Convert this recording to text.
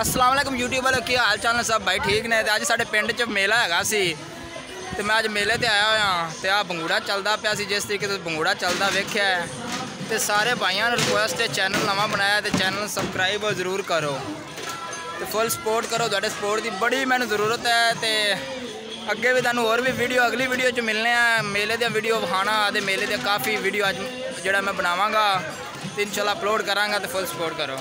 ਅਸਲਾਮ ਵਾਲੇਕਮ YouTube ਵਾਲੋ ਕੀ ਹਾਲ ਚਾਲ ਨੇ ਸਭ ਭਾਈ ਠੀਕ ਨੇ ਤੇ ਅੱਜ ਸਾਡੇ ਪਿੰਡ 'ਚ ਮੇਲਾ ਹੈਗਾ ਸੀ ਤੇ ਮੈਂ ਅੱਜ ਮੇਲੇ ਤੇ ਆਇਆ ਹੋਇਆ ਤੇ ਆ ਬੰਗੂੜਾ ਚੱਲਦਾ ਪਿਆ ਸੀ ਜਿਸ ਤਰੀਕੇ ਤੋਂ ਬੰਗੂੜਾ ਚੱਲਦਾ ਵੇਖਿਆ ਹੈ। ਤੇ ਸਾਰੇ ਭਾਈਆਂ ਨੂੰ ਰਿਕੁਐਸਟ ਹੈ ਚੈਨਲ ਨਵਾਂ ਬਣਾਇਆ ਤੇ ਚੈਨਲ ਨੂੰ ਸਬਸਕ੍ਰਾਈਬ ਜ਼ਰੂਰ ਕਰੋ ਤੇ ਫੁੱਲ ਸਪੋਰਟ ਕਰੋ ਤੁਹਾਡੇ ਸਪੋਰਟ ਦੀ ਬੜੀ ਮੈਨੂੰ ਜ਼ਰੂਰਤ ਹੈ ਤੇ ਅੱਗੇ ਵੀ ਤੁਹਾਨੂੰ ਹੋਰ ਵੀ ਵੀਡੀਓ ਅਗਲੀ ਵੀਡੀਓ 'ਚ ਮਿਲਨੇ ਆ ਮੇਲੇ ਦੀਆਂ ਵੀਡੀਓ ਵਿਖਾਣਾ ਤੇ ਮੇਲੇ ਦੇ ਕਾਫੀ ਵੀਡੀਓ ਅੱਜ ਜਿਹੜਾ ਮੈਂ ਬਣਾਵਾਂਗਾ ਤੇ ਇਨਸ਼ਾਅੱਲਾ ਅਪਲੋਡ ਕਰਾਂਗਾ ਤੇ ਫੁੱਲ ਸਪੋਰਟ ਕਰੋ